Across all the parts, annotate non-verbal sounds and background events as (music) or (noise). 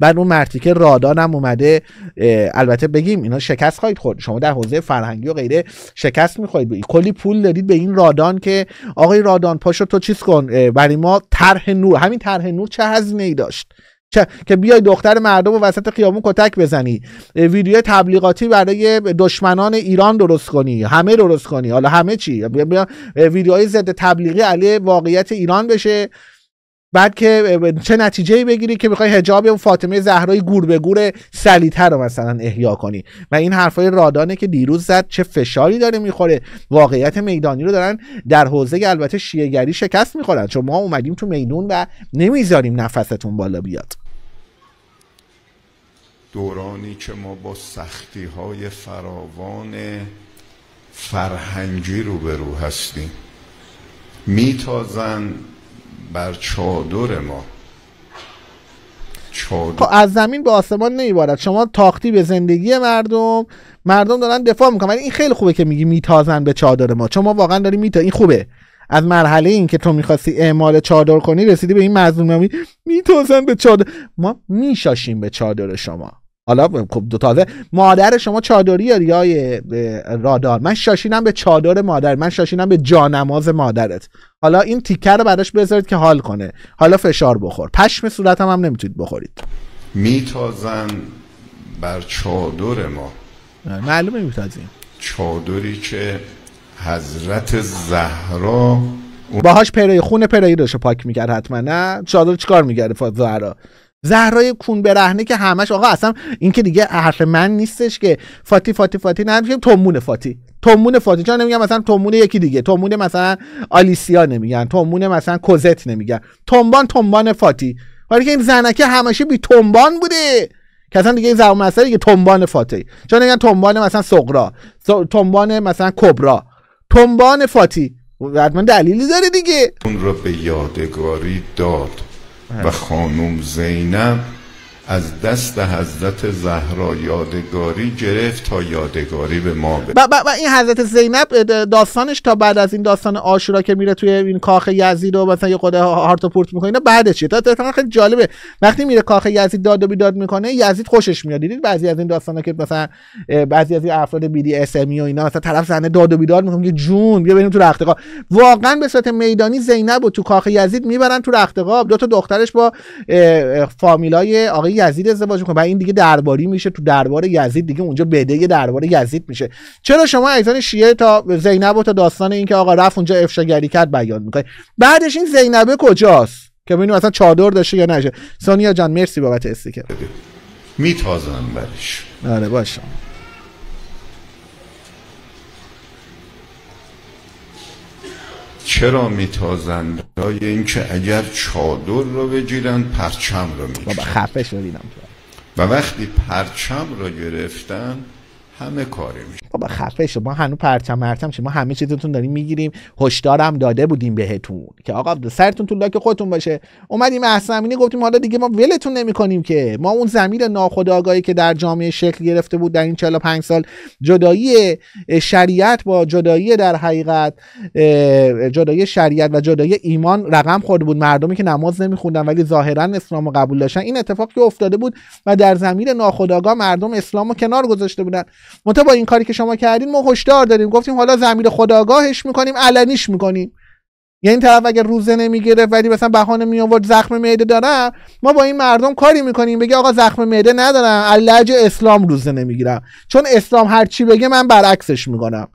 بعد اون مرتیکه رادان هم اومده البته بگیم اینا شکست خواهید خورد. شما در حوزه فرهنگی و غیره شکست می‌خواهید. کلی پول دادید به این رادان که آقای رادان پاشو تو چیز کن برای ما طرح نور. همین طرح نور چه هزینه ای داشت که بیای دختر مردم و وسط خیابون کتک بزنی. ویدیو تبلیغاتی برای دشمنان ایران درست کنی. همه درست کنی. حالا همه چی؟ ویدیوهای ضد تبلیغی علیه واقعیت ایران بشه. بعد که چه نتیجه بگیری که می‌خوای حجاب اون فاطمه زهرای گور به گور سلیته رو مثلا احیا کنی. و این حرفای رادانه که دیروز زد چه فشاری داره می‌خوره. واقعیت میدانی رو دارن در حوزه البته شیعهگری شکست می‌خورن. چون ما اومدیم تو میدون و نمی‌ذاریم نفستون بالا بیاد. دورانی که ما با سختی های فراوان فرهنگی روبرو هستیم. میتازن بر چادر ما. چادر... خب از زمین به آسمان نمیبارد. شما تاختی به زندگی مردم مردم دارن دفاع می‌کنن. ولی این خیلی خوبه که میگی میتازن به چادر ما. چون ما واقعا داریم میتا این خوبه. از مرحله این که تو می‌خواستی اعمال چادر کنی رسیدی به این مظلومی میتازن به چادر ما میشاشیم به چادر شما. حالا خب دو تازه. مادر شما چادری یا رادار؟ من شاشینم به چادر مادر. من شاشینم به جانماز مادرت. حالا این تیکر رو براش بذارید که حال کنه. حالا فشار بخور. پشم صورت هم, هم نمی‌تونید بخورید. میتازن بر چادر ما. معلومه میتازیم. چادری که حضرت زهرا باهاش پری خون پری رو پاک می‌کرد حتما. نه؟ چادر چیکار می‌کرد زهرا؟ زهرای کون برهنه که همش آقا اصلا این که دیگه حرف من نیستش که فاتی فاتی فاتی نه تومون فاتی. تومون فاتی چون نمیگم مثلا تومون یکی دیگه؟ تومون مثلا آلیسیا نمیگن. تومون مثلا کوزت نمیگن. تنبان تنبان فاتی. ولی که این زنکه همشه بی تنبان بوده. که اصلا دیگه این زبان مسئله دیگه تنبان فاتی. چون نمیگن تنبان مثلا سقرا تنبان مثلا کبرا. تنبان فاتی. حتما دلیلی داره دیگه. اون رو به یادگاری داد و خانم زینب از دست حضرت زهرا یادگاری گرفت تا یادگاری به ما بده. و, این حضرت زینب داستانش تا بعد از این داستان آشورا که میره توی این کاخ یزید و مثلا یه خود هارت پورت می‌کنه بعدش چیه؟ تا خیلی جالبه. وقتی میره کاخ یزید داد و بیداد می‌کنه یزید خوشش میاد. دیدید بعضی از این داستانا که مثلا بعضی از این افراد بی دی اس ام و اینا مثلا طرف زنه داد و بیداد می‌کنه که جون بیا بریم تو رختقاب واقعا به صورت میدانی زینب و تو کاخ یزید می‌برن تو رختقاب دو تا دخترش با فامیلای آقای یزید ازدواج می‌کنه. و این دیگه درباری میشه. تو دربار یزید دیگه اونجا بده دربار یزید میشه. چرا شما ایزان شیعه تا زینب و تا داستان اینکه آقا رفت اونجا افشاگری کرد بیان می‌کنه بعدش این زینبه کجاست؟ که ببینیم مثلا چادر داشته یا نشه. سونیا جان مرسی بابت استیکر. میتازن برش. آره باشه. چرا میتازند؟ برای اینکه اگر چادر رو بگیرن پرچم رو می‌گیرن بابا خفه شدیدم و وقتی پرچم رو گرفتن همه کاری میشه. بابا خفه شو. ما هنوز پرچم مرچم ما همه چیزتون داریم می‌گیریم. هشدارم داده بودیم بهتون. که آقا سرتون تو لاک خودتون باشه. اومدیم احسن گفتیم حالا دیگه ما ولتون نمی‌کنیم که. ما اون زمین ناخودآگاهی که در جامعه شکل گرفته بود در این 45 سال جدایی شریعت با جدایی در حقیقت جدایی شریعت و جدایی ایمان رقم خورده بود. مردمی که نماز نمیخوندن ولی ظاهرا اسلام قبول داشتن. این اتفاقی که افتاده بود و در زمین ناخودآگاه مردم اسلام رو کنار گذاشته بودن. منتها با این کاری که شما کردین ما هشدار داریم. گفتیم حالا زمیر خداگاهش می‌کنیم علنیش می‌کنیم. یعنی طرف اگر روزه نمی‌گیره ولی مثلا بهانه می آورد زخم معده دارم ما با این مردم کاری می‌کنیم. بگه آقا زخم معده ندارم. علج اسلام روزه نمی‌گیرم. چون اسلام هر چی بگه من برعکسش می‌کنم.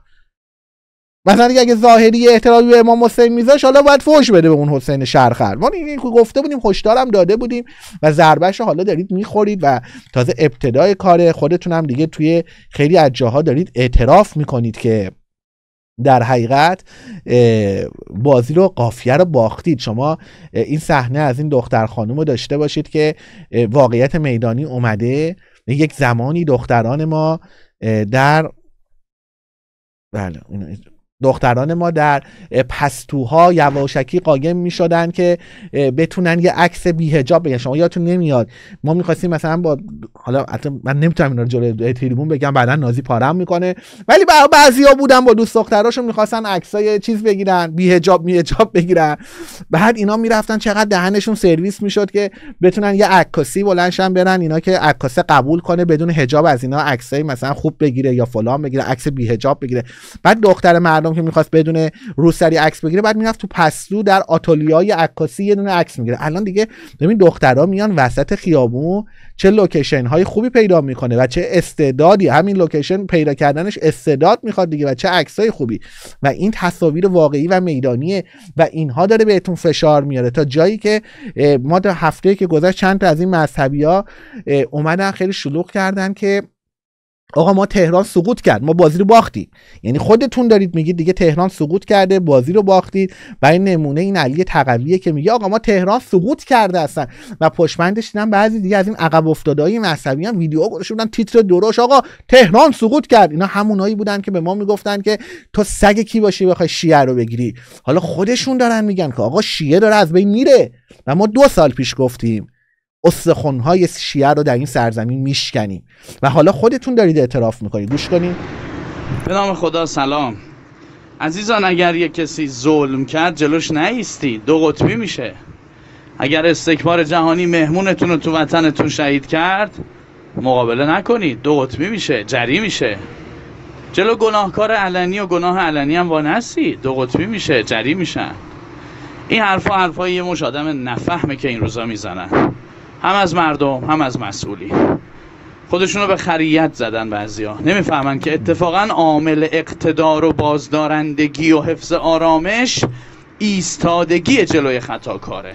مثلا اگه ظاهری احترامی به امام حسین میذاش حالا باید فوش بده به اون حسین شرخر. ما این گفته بودیم هشدارم داده بودیم و ضربهش حالا دارید می‌خورید و تازه ابتدای کار خودتونم دیگه توی خیلی از جاها دارید اعتراف می‌کنید که در حقیقت بازی رو قافیه رو باختید. شما این صحنه از این دختر خانم رو داشته باشید که واقعیت میدانی اومده. یک زمانی دختران ما در بله دختران ما در پستوها یواشکی قایم می شدن که بتونن یه عکس بیهجاب بگن. شما یادتون نمیاد ما می‌خواستیم مثلا با حالا من نمی‌تونم اینا رو جلوی تریبون بگم بعدا نازی پارم می‌کنه. ولی بعضیا بودن با دوست دختراشون می‌خواستن عکسای چیز بگیرن بیهجاب میهجاب بگیرن. بعد اینا می‌رفتن چقدر دهنشون سرویس می‌شد که بتونن یه عکاسی بلندشن برن اینا که عکاسه قبول کنه بدون حجاب از اینا عکسای مثلا خوب بگیره یا فلان بگیره عکس بیهجاب بگیره. بعد دختر مردم که می‌خواست بدون روسری عکس بگیره بعد می‌رفت تو پستو در آتلیای عکاسی یه دونه عکس می‌گیره. الان دیگه ببین دخترها میان وسط خیابون چه لوکیشن های خوبی پیدا می‌کنه و چه استعدادی همین لوکیشن پیدا کردنش استعداد می‌خواد دیگه و چه عکسای خوبی. و این تصاویر واقعی و میدانیه و اینها داره بهتون فشار میاره. تا جایی که ما در هفته که گذشت چند تا از این مذهبی ها اومدن خیلی شلوغ کردن که آقا ما تهران سقوط کرد ما بازی رو باختیم. یعنی خودتون دارید میگید دیگه تهران سقوط کرده بازی رو باختید. برای نمونه این علی تقویه که میگه آقا ما تهران سقوط کرده اصلا و پشمندش دیدم بعضی دیگه از این عقب افتادهای مذهبی هم ویدیو گذاشته بودن تیتر دروش آقا تهران سقوط کرد. اینا همونایی بودن که به ما می‌گفتن که تو سگ کی باشی بخوای شیعه رو بگیری. حالا خودشون دارن میگن که آقا شیعه داره از بین میره. و ما دو سال پیش گفتیم. استخونهای شیعه رو در این سرزمین میشکنیم و حالا خودتون دارید اعتراف می‌کنید. گوش کنید به نام خدا سلام. عزیزان اگر یک کسی ظلم کرد جلوش نیستی دو قطبی میشه. اگر استکبار جهانی مهمونتون رو تو وطنتون شهید کرد مقابله نکنید. دو قطبی میشه جری میشه. جلو گناهکار علنی و گناه علنی هم وانستی. دو قطبی میشه جری میشن. این حرفا حرفای یه مش آدم نفهمه که این روزا می‌زنن. هم از مردم هم از مسئولی خودشونو به خریت زدن بعضیا. نمی‌فهمن که اتفاقا عامل اقتدار و بازدارندگی و حفظ آرامش ایستادگی جلوی خطاکاره.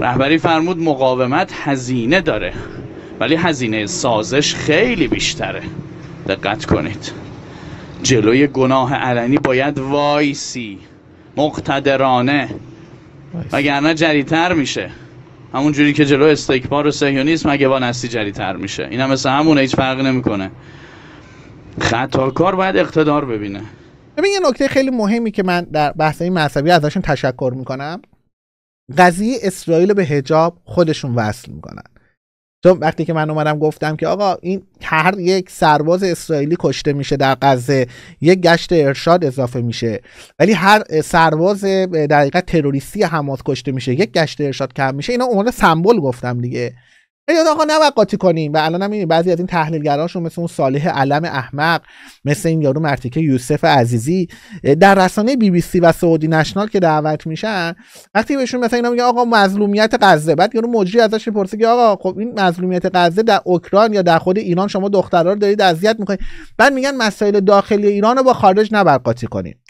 رهبری فرمود مقاومت هزینه داره ولی هزینه سازش خیلی بیشتره. دقت کنید. جلوی گناه علنی باید وایسی. مقتدرانه. وگرنه جریتر میشه. همون جوری که جلو استکبار و سهیونیسم اگه با نستی جریتر میشه. این هم مثل همونه هیچ فرقی نمی‌کنه. خطاکار باید اقتدار ببینه. ببین یه نکته خیلی مهمی که من در بحث این مذهبی ازشون تشکر می‌کنم. قضیه اسرائیل به هجاب خودشون وصل می‌کنن. چون وقتی که من اومدم گفتم که آقا این هر یک سرباز اسرائیلی کشته میشه در غزه یک گشت ارشاد اضافه میشه. ولی هر سرباز در حقیقت تروریستی حماس کشته میشه یک گشت ارشاد کم میشه. اینا عنوان سمبل گفتم دیگه. یاد آقا نباید قاطی کنیم و الان هم بعضی از این تحلیلگراشون مثل اون صالح علم احمق مثل این یارو مرتیکه یوسف عزیزی در رسانه بی بی سی و سعودی نشنال که دعوت میشن وقتی بهشون مثلا اینا میگن آقا مظلومیت غزه بعد یارو مجری ازش می‌پرسه که آقا خب این مظلومیت غزه در اوکراین یا در خود ایران شما دخترها رو دارید اذیت می‌کنید؟ بعد میگن مسائل داخلی ایران رو با خارج نباید قاطی کنیم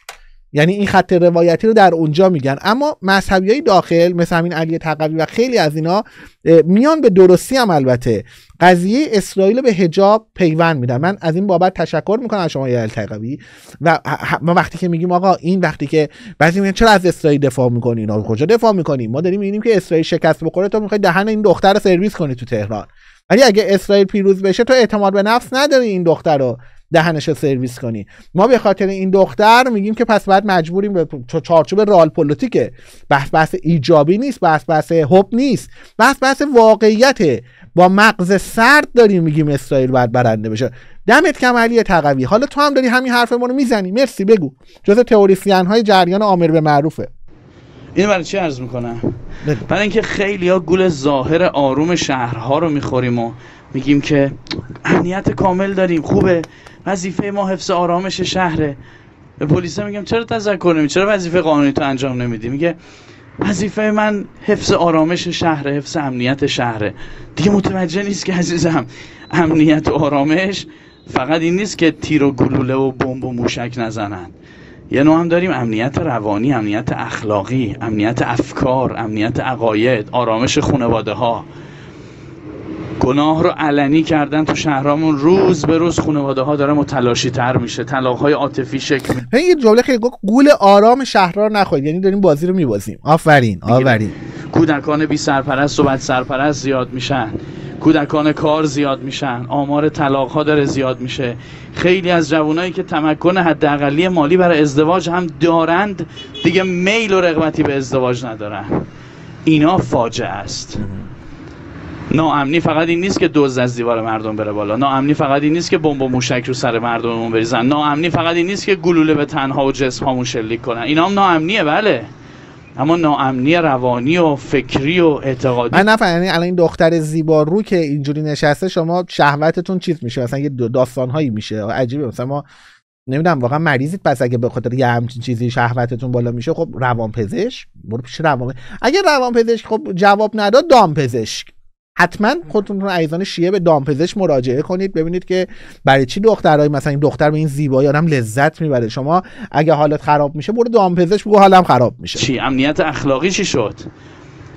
یعنی این خط روایتی رو در اونجا میگن. اما مذهبی های داخل مثل همین علی تقوی و خیلی از اینا میان به درستی هم البته. قضیه اسرائیل به هجاب پیوند میدن. من از این بابت تشکر می‌کنم از شما علی تقوی. و ما وقتی که میگیم آقا این وقتی که بعضی میگن چرا از اسرائیل دفاع می‌کنین کجا دفاع می‌کنیم ما داریم می‌بینیم که اسرائیل شکست بخوره تو می‌خوای دهن این دختر رو سرویس کنی تو تهران. ولی اگه اسرائیل پیروز بشه تو اعتماد به نفس نداری این دختر رو. دهنش رو سرویس کنی. ما به خاطر این دختر میگیم که پس بعد مجبوریم به چارچوب رال پلیتیکه بحث بحث ایجابی نیست بحث بحث حب نیست. بحث بحث واقعیته. با مغز سرد داریم میگیم اسرائیل باید برنده بشه. دمت کم علی تقوی. حالا تو هم داری همین حرف ما رو می‌زنی. مرسی بگو. جز تئوریسین های جریان آمر به معروفه. این برای چی عرض می‌کنم؟ برای اینکه خیلی ها گول ظاهر آروم شهرها رو می‌خوریم و میگیم که امنیت کامل داریم خوبه. وظیفه ما حفظ آرامش شهره. به پلیس میگم چرا تذکر نمی چرا وظیفه قانونی تو انجام نمیدی؟ میگه وظیفه من حفظ آرامش شهره حفظ امنیت شهره. دیگه متوجه نیست که عزیزم امنیت و آرامش فقط این نیست که تیر و گلوله و بمب و موشک نزنن. یه نوع هم داریم امنیت روانی امنیت اخلاقی امنیت افکار امنیت عقاید آرامش خانواده ها گناه رو علنی کردن تو شهرامون روز به روز خانواده ها داره متلاشی تر میشه طلاق های عاطفی شکل یه جمله خیلی گول آرام شهرها رو نخورید. یعنی داریم بازی رو میبازیم. آفرین آفرین. کودکان بی سرپرست و بد سرپرست زیاد میشن. کودکان کار زیاد میشن. آمار طلاق ها داره زیاد میشه. خیلی از جوانایی که تمکن حداقلی مالی برای ازدواج هم دارند دیگه میل و رغبتی به ازدواج ندارن. اینا فاجعه است. ناامنی فقط این نیست که دوز از دیوار مردم بره بالا. ناامنی فقط این نیست که بمب و موشک رو سر مردممون بریزن. ناامنی فقط این نیست که گلوله به تنها و جسم هامون شلیک کنن. اینا هم ناامنیه بله. اما ناامنی روانی و فکری و اعتقادی. من نفهمیدم یعنی الان این دختر زیبا رو که اینجوری نشسته شما شهوتتون چیز میشه؟ مثلا یه داستان هایی میشه. عجیبه. مثلا ما نمی‌دونم واقعا مریضید پس اگه به خاطر یه همچین چیزی شهوتتون بالا میشه خب روان پزشک برو پیش روان اگه روان پزشک خب جواب نداد دام پزشک حتما خودتون رو عیزان شیعه به دامپزشک مراجعه کنید ببینید که برای چی دخترای مثلا این دختر به این زیبایی آدم لذت می‌بره. شما اگه حالت خراب میشه برو دامپزشک بگو حالم خراب میشه. چی امنیت اخلاقی چی شد؟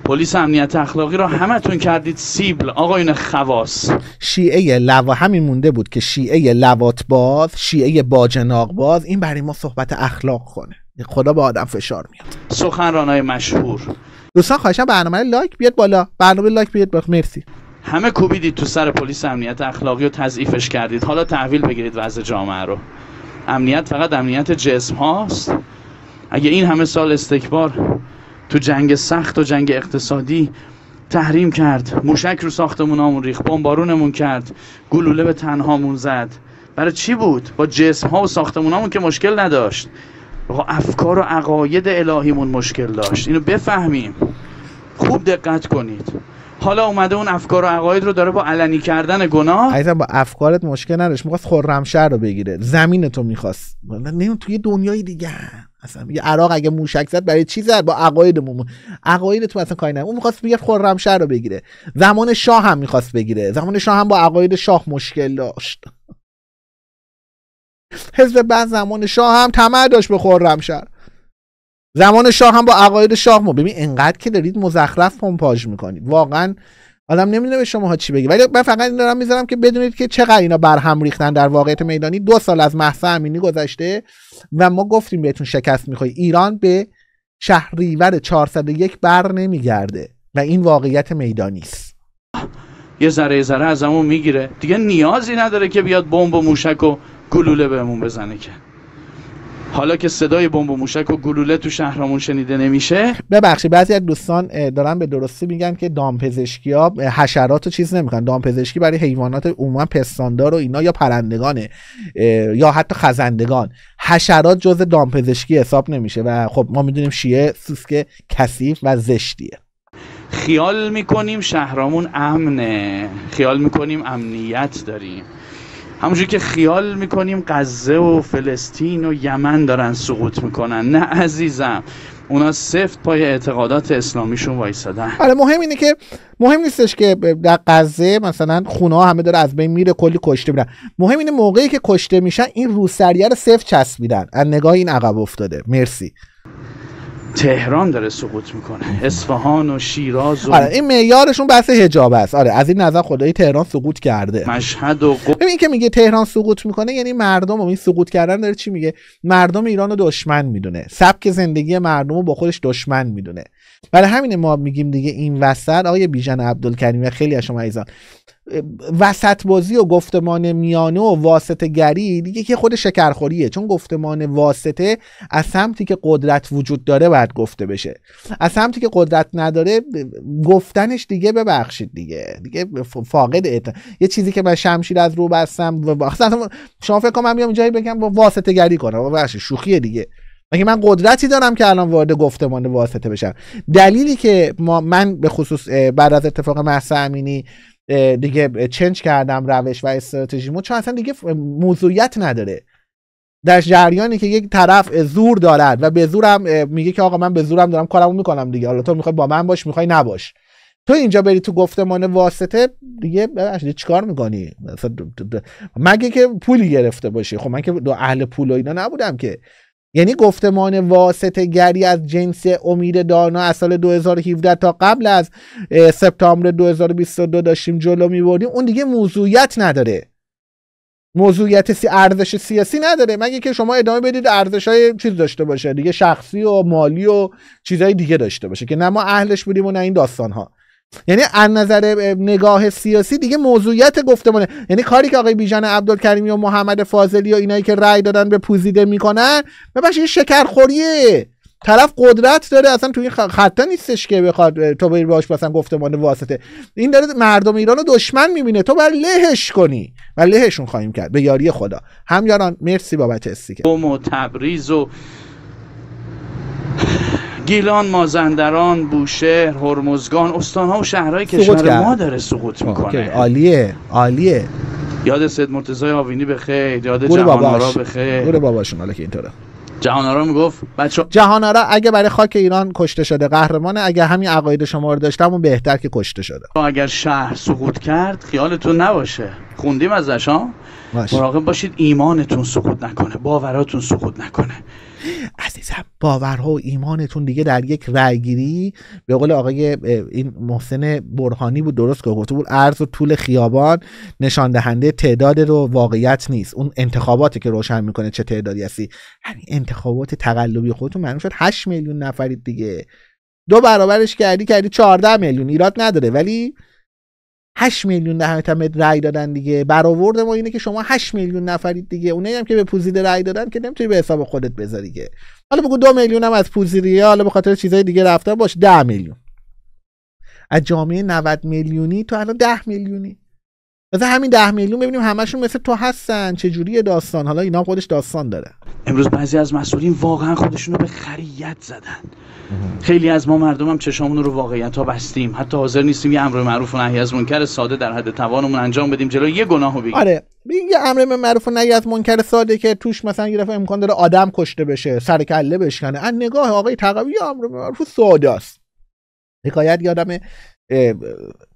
پلیس امنیت اخلاقی رو همتون کردید سیبل. آقایون خواص. شیعه لوات همین مونده بود که شیعه لوات باز شیعه باجناق باز این برای ما صحبت اخلاق کنه. خدا به آدم فشار میاد. سخنرانای مشهور. دوستان خواهشم برنامه لایک بیاد بالا. برنامه لایک بیاد بالا مرسی. همه کوبیدید تو سر پلیس امنیت اخلاقی و تضعیفش کردید. حالا تحویل بگیرید وضع جامعه رو. امنیت فقط امنیت جسم هاست. اگه این همه سال استکبار تو جنگ سخت و جنگ اقتصادی تحریم کرد موشک رو ساختمونامون ریخ بمبارونمون کرد گلوله به تنهامون زد. برای چی بود؟ با جسم ها و ساختمونامون که مشکل نداشت. با افکار و عقاید الهیمون مشکل داشت. اینو بفهمیم. خوب دقت کنید. حالا اومده اون افکار و عقاید رو داره با علنی کردن گناه. عزیزم با افکارت مشکل نداشت. می‌خواست خرمشهر رو بگیره. زمین تو می‌خواست نمیم توی دنیای دیگه اصلا یه عراق اگه موشک زد برای چی زد؟ با عقایدمون. عقاید تو اصلا کاری اون می‌خواست بگه خرمشهر رو بگیره. زمان شاه هم می‌خواست بگیره. زمان شاه هم با عقاید شاه مشکل داشت. حزب بعد زمان شاه هم طمع داشت به خرمشهر زمان شاه هم با عقاید شاه ما ببین انقدر که دارید مزخرف پمپاژ می‌کنید. واقعا آدم نمی‌دونه به شما ها چی بگی ولی من فقط این دارم می‌ذارم که بدونید که چقدر اینا برهم ریختن در واقعیت میدانی. دو سال از محسا امینی گذشته و ما گفتیم بهتون شکست می‌خوای ایران به شهریور 401 بر نمیگرده و این واقعیت میدانی است. یه ذره ذره ازمون می‌گیره. دیگه نیازی نداره که بیاد بمب و موشک و گلوله بهمون بزنه که. حالا که صدای بمب و موشک و گلوله تو شهرمون شنیده نمیشه. ببخشید بعضی از دوستان دارن به درستی میگن که دامپزشکی ها حشرات و چیز نمی‌خوان دامپزشکی برای حیوانات عموما پستاندار و اینا یا پرندگانه یا حتی خزندگان. حشرات جز دامپزشکی حساب نمیشه و خب ما می‌دونیم شیعه سوسک کثیف و زشتیه. خیال می‌کنیم شهرامون امنه. خیال می‌کنیم امنیت داریم. همونجور که خیال می‌کنیم غزه و فلسطین و یمن دارن سقوط می‌کنن. نه عزیزم. اونا سفت پای اعتقادات اسلامیشون وایسادن. آره مهم اینه که مهم نیستش که در غزه مثلا خونه همه داره از بین میره کلی کشته میرن. مهم اینه موقعی که کشته میشن این روسریه رو سفت چسبیدن. از نگاه این عقب افتاده. مرسی. تهران داره سقوط می‌کنه. اصفهان و شیراز و آره این معیارشون بحث حجاب است. آره از این نظر خدای تهران سقوط کرده. مشهد و قم... این که میگه تهران سقوط می‌کنه یعنی مردم این سقوط کردن داره چی میگه؟ مردم ایران رو دشمن می‌دونه. سبک زندگی مردم رو با خودش دشمن می‌دونه. برای همین ما میگیم دیگه این وسط آقای بیژن عبدالکریم و خیلی از شما عزیزان وسط بازی و گفتمان میانه و واسطه گری دیگه که خود شکرخوریه. چون گفتمان واسطه از سمتی که قدرت وجود داره باید گفته بشه. از سمتی که قدرت نداره گفتنش دیگه ببخشید دیگه. دیگه فاقد اعت... یه چیزی که من شمشیر از رو بستم و (laughs) شما فکر کنم من بیام جایی بگم واسطه گری کنم. ببخشید شوخیه دیگه. مگه من قدرتی دارم که الان وارد گفتمان واسطه بشم؟ دلیلی که ما من به خصوص بعد از اتفاق محسا امینی دیگه چنج کردم روش و استراتژیمو چون اصلا دیگه موضوعیت نداره. در جریانی که یک طرف زور دارد و به زورم میگه که آقا من به زورم دارم کارمو می‌کنم دیگه حالا تو می‌خوای با من باش می‌خوای نباش. تو اینجا بری تو گفتمان واسطه دیگه ببخشید چیکار می‌کنی؟ مگه که پولی گرفته باشی؟ خب من که دو اهل پول و اینا نبودم که. یعنی گفتمان واسطه گری از جنس امید دانا از سال 2017 تا قبل از سپتامبر 2022 داشتیم جلو میبردیم اون دیگه موضوعیت نداره. موضوعیت سی ارزش سیاسی نداره. مگه که شما ادامه بدید ارزش های چیز داشته باشه دیگه شخصی و مالی و چیزهای دیگه داشته باشه که نه ما اهلش بودیم و نه این داستان ها یعنی از نظر نگاه سیاسی دیگه موضوعیت گفتمانه یعنی کاری که آقای بیژن عبدالکریمی و محمد فاضلی و اینایی که رأی دادن به پوزیده می‌کنن ببخشید شکرخوریه. طرف قدرت داره اصلا توی این خطه نیستش که بخواد تو بری باش مثلا گفتمان واسطه. این داره مردم ایران رو دشمن می‌بینه. تو باید لهش کنی و لهشون خواهیم کرد. به یاری خدا. هم یاران مرسی بابت استیکر. و تبریز و گیلان مازندران بوشهر هرمزگان استانها و شهرهای کشور ما داره سقوط می‌کنه. عالیه عالیه. یاد سید مرتضی آوینی به خیر یاد جهانارا به خیر. گوره باباشون حالا که اینطوره. جهانارا می‌گفت بچه جهانارا اگه برای خاک ایران کشته شده قهرمانه اگه همین عقاید شما رو داشتم اون بهتر که کشته شده. اگر شهر سقوط کرد خیالتون نباشه. خوندیم ازش ها؟ مراقب باشید ایمانتون سقوط نکنه باوراتون سقوط نکنه. عزیزم باورها و ایمانتون دیگه در یک رأیگیری به قول آقای این محسن برهانی بود درست که گفته بود عرض و طول خیابان نشان دهنده تعداد رو واقعیت نیست. اون انتخاباتی که روشن می‌کنه چه تعدادی هستی؟ همین انتخابات تقلبی خودتون معلوم شد 8 میلیون نفرید دیگه. دو برابرش کردی کردی 14 میلیون. ایراد نداره. ولی 8 میلیون نفر رای دادن دیگه. برآورد ما اینه که شما 8 میلیون نفرید دیگه. اونایی هم که به پوزیده رای دادن که نمی‌تونی به حساب خودت بذاری که. حالا بگو دو میلیون هم از پوزیریه حالا به خاطر چیزای دیگه رفته باش 10 میلیون. از جامعه 90 میلیونی تو الان 10 میلیونی. مثلا همین 10 میلیون ببینیم همشون مثل تو هستن چه جوری داستان. حالا اینا خودش داستان داره. امروز بعضی از مسئولین واقعا خودشون رو به خریت زدن. خیلی از ما مردم هم چشامون رو واقعیت ها بستیم. حتی حاضر نیستیم یه امر معروف و نهی از منکر ساده در حد توانمون انجام بدیم جلو یه گناهو بگیریم آره یه امر معروف و نهی از منکر ساده که توش مثلا یه امکان داره آدم کشته بشه سر کله بشکنه. از نگاه آقای تقوی امر معروف ساده است. حکایت یادم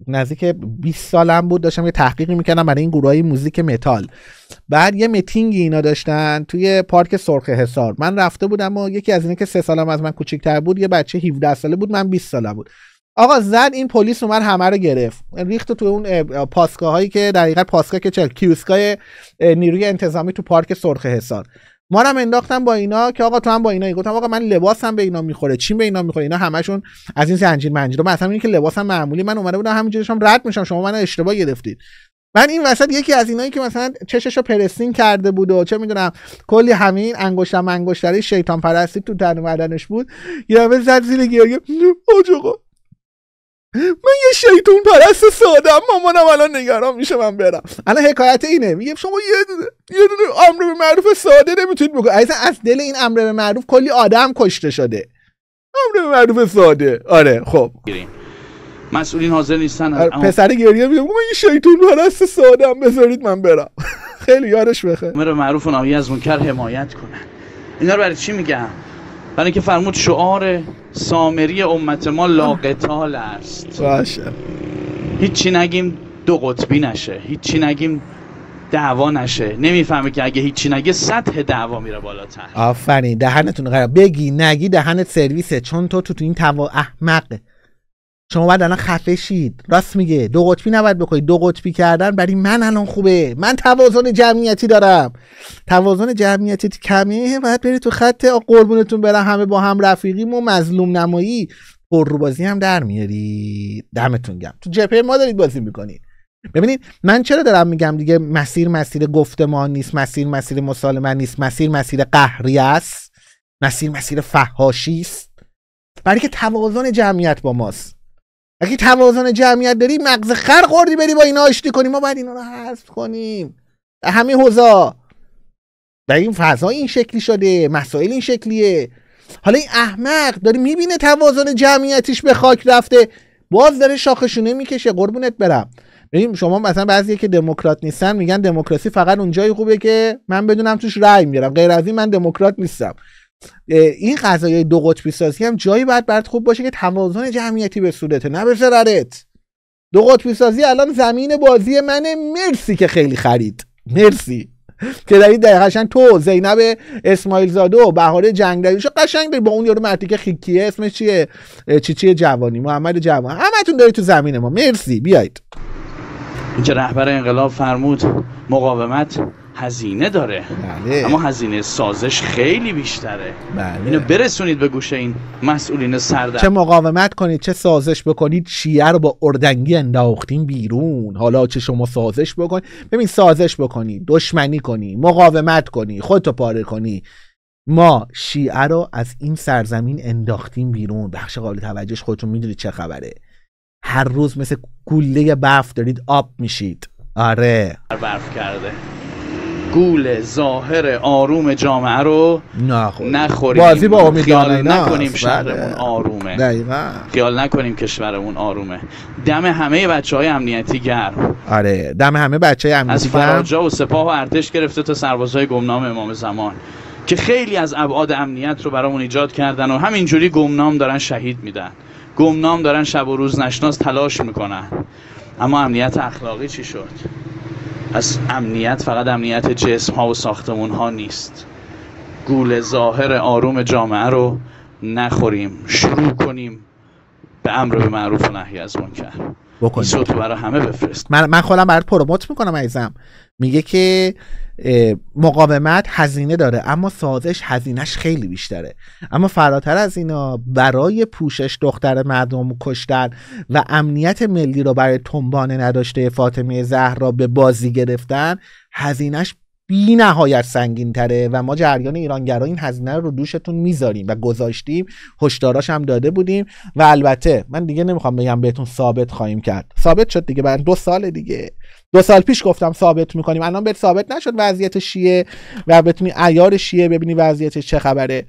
نزدیک 20 سالم بود داشتم یه تحقیقی می‌کردم برای این گروه موزیک متال. بعد یه میتینگی اینا داشتن توی پارک سرخ حصار. من رفته بودم و یکی از اینا که سه سالم از من کوچیک‌تر بود یه بچه 17 ساله بود من 20 ساله بود. آقا زد این پلیس اومد همه رو گرفت. ریخت تو اون پاسگاه هایی که در حقیقت پاسگاه که چه کیوسکای نیروی انتظامی تو پارک سرخ حصار. ما هم انداختم با اینا که آقا تو هم با اینا گفتم آقا من لباسم به اینا می‌خوره چی به اینا می‌خوره؟ اینا همشون از این زنجیر منجیر مثلا اینکه لباسم معمولی من اومده بودم همینجوری شما رد میشم شما من اشتباه گرفتید. من این وسط یکی از اینایی که مثلا چششو پرستین کرده بود و چه می‌دونم کلی همین انگشتم انگشتری شیطان پرستی تو تن بدنش بود. یه زد زیر گریه. آقا من یه شیطون پرست سادم مامانم الان نگران میشه من برم. الان حکایت اینه میگه شما یه دونه یه دونه امر به معروف ساده نمی‌تونید بکنید. اصلا از دل این امر به معروف کلی آدم کشته شده. امر به معروف ساده. آره خب. مسئولین حاضر نیستن. آره پسر گریه میگه من یه شیطون پرست سادم بذارید من برم. (laughs) خیلی یارش بخیر امر معروف و نهی از منکر حمایت کنن. اینا رو برای چی میگم برای اینکه فرمود شعار سامری امت ما لاقتال است. باشه. هیچی نگیم دو قطبی نشه هیچی نگیم دعوا نشه. نمی‌فهمه که اگه هیچی نگه سطح دعوا میره بالاتر. آفرین دهنتون قرار بگی نگی دهنت سرویسه. چون تو تو, تو این توا احمقه شما باید الان خفه شید. راست میگه. دو قطبی نباید بکنید دو قطبی کردن برای من الان خوبه. من توازن جمعیتی دارم. توازن جمعیتی کمه. باید برید تو خط قربونتون برم. همه با هم رفیقیم و مظلوم نمایی. پر بازی هم در میاری دمتون گم تو جپه ما دارید بازی می‌کنید. ببینید من چرا دارم میگم دیگه مسیر مسیر گفتمان نیست مسیر مسیر مسالمه نیست مسیر مسیر قهری است مسیر مسیر فحاشی است؟ برای که توازن جمعیت با ماست. اگه توازن جمعیت داری مغز خر خوردی بری با اینا آشتی کنیم ما باید اینا رو حذف کنیم. همین حوزا در این فضا این شکلی شده مسائل این شکلیه. حالا این احمق داری می‌بینه توازن جمعیتیش به خاک رفته. باز داره شاخشونه می‌کشه. قربونت برم. ببین شما مثلا بعضی که دموکرات نیستن میگن دموکراسی فقط اونجایی خوبه که من بدونم توش رأی میارم غیر از این من دموکرات نیستم. این قضایای دو قطبی سازی هم جایی باید برات خوب باشه که توازن جمعیتی به صورته نه به ضررت. دو قطبی سازی الان زمین بازی منه. مرسی که خیلی خرید. مرسی. که در این دقیقه تو زینب اسماعیل زاده و بهار جنگ قشنگ با اون یارو مرتی که خیکیه اسمش چیه؟ چی چیه؟ جوانی. محمد جوان. همتون داری تو زمین ما. مرسی. بیاید. اینجا رهبر انقلاب فرمود مقاومت. هزینه داره. بله. اما هزینه سازش خیلی بیشتره. بله. اینو برسونید به گوش این مسئولین چه سردر مقاومت کنید چه سازش بکنید شیعه رو با اردنگی انداختیم بیرون. حالا چه شما سازش بکنید ببین سازش بکنی دشمنی کنی مقاومت کنی خودتو پاره کنی. ما شیعه رو از این سرزمین انداختیم بیرون. بخش قابل توجهش خودتون می‌دونید چه خبره. هر روز مثل گوله برف دارید آب میشید. آره. برف کرده. گول ظاهر آروم جامعه رو نخوریم. بازی با خیال ایناست. نکنیم بله. شهرمون آرومه. دقیقا. خیال نکنیم کشورمون آرومه. دم همه بچه های امنیتی گرم. آره دم همه بچه از امنیتی گرم. فراجا و سپاه و ارتش گرفته تا سربازهای گمنام امام زمان. که خیلی از ابعاد امنیت رو برامون ایجاد کردن و همینجوری گمنام دارن شهید میدن. گمنام دارن شب و روز نشناس تلاش می‌کنن. اما امنیت اخلاقی چی شد؟ از امنیت فقط امنیت جسم ها و ساختمون ها نیست. گول ظاهر آروم جامعه رو نخوریم. شروع کنیم. به امر به معروف و نهی از منکر. بکنید. صوت برای همه بفرست. من من خودم برات پروموت می‌کنم عزیزم. میگه که مقاومت هزینه داره اما سازش هزینهش خیلی بیشتره. اما فراتر از اینا برای پوشش دختر مردم کشتن و امنیت ملی رو برای تنبانه نداشته فاطمه زهرا به بازی گرفتن هزینهش بی نهایت سنگین تره و ما جریان ایرانگرا این هزینه رو دوشتون می‌ذاریم و گذاشتیم. هشداراش هم داده بودیم و البته من دیگه نمی‌خوام بگم بهتون ثابت خواهیم کرد. ثابت شد دیگه بعد دو سال دیگه. دو سال پیش گفتم ثابت می‌کنیم. الان بهت ثابت نشد وضعیت شیعه و بتونی ایار شیعه ببینی وضعیتش چه خبره.